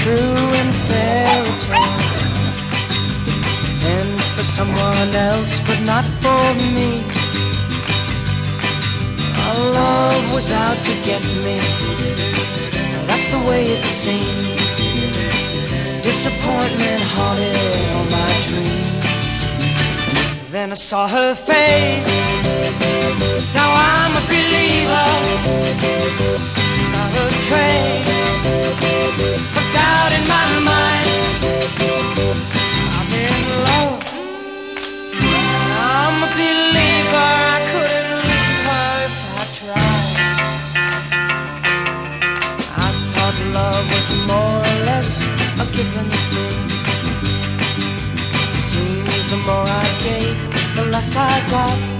true in fairy tales and for someone else, but not for me. Our love was out to get me. That's the way it seemed. Disappointment haunted all my dreams. Then I saw her face guess I got